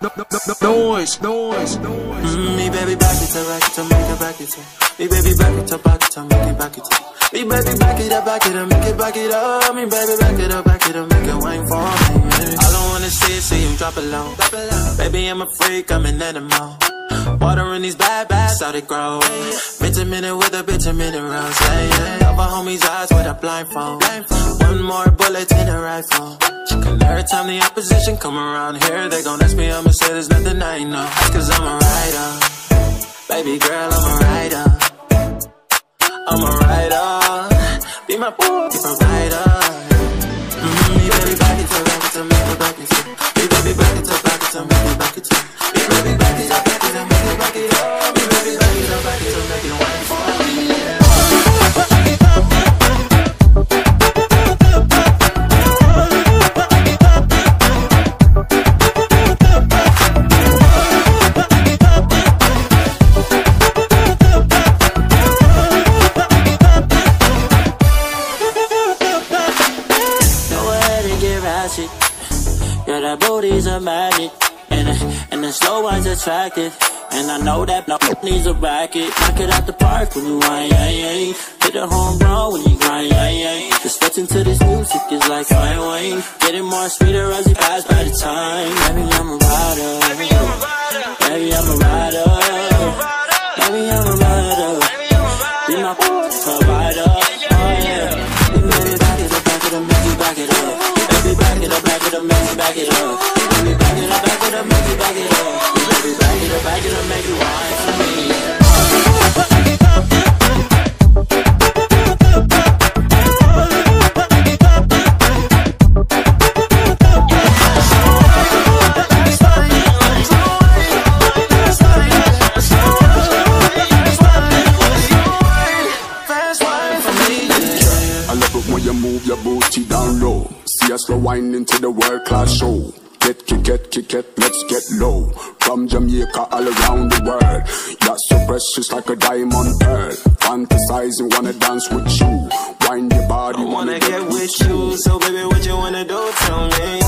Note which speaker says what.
Speaker 1: Noiz, noise, noise.
Speaker 2: Mm, me baby back it up, back it up, make it back it up. Me baby back it up, back it up, make it back it up. Me baby back it up, back it up, make it back it up. Me baby back it up, back it up, make it wine for me. All I wanna see see you drop it low. Baby, I'm a freak, I'm an animal. Water in these bad bags, how they grow. Vitamin with a vitamin rose. Yeah, yeah. Cover homies' eyes with a blindfold. One more bullet in a rifle. Every time the opposition come around here, they gon' ask me, I'ma say there's nothing I know. Cause I'm a rider. Baby girl, I'm a rider. I'm a rider. Be my boy, be my Mm-hmm, and get ratchet. Yeah, that booty's a magnet. And, and the slow one's attractive. And I know that no needs a racket. Knock it out the park when you whine, yeah, yeah. Hit a home run when you grind, yeah, yeah. Into this music is like oh, fine wine. Getting more sweeter as we pass by the time. Maybe I'm a rider. Maybe I'm a rider. maybe I'm a rider. Be my provider.
Speaker 3: When you move your booty down low. See us rewind into the world class show. Get, kick, get, kick, it, let's get low. From Jamaica all around the world. You're so precious like a diamond pearl. Fantasizing, wanna dance with you. Wind your body,
Speaker 2: I wanna get with you, so baby, what you wanna do?